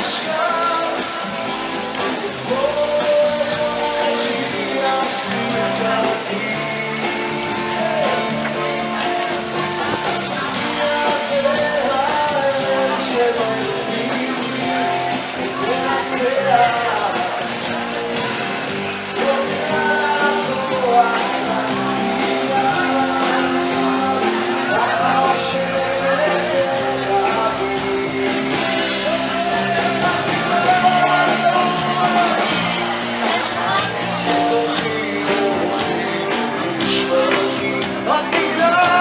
This I'll.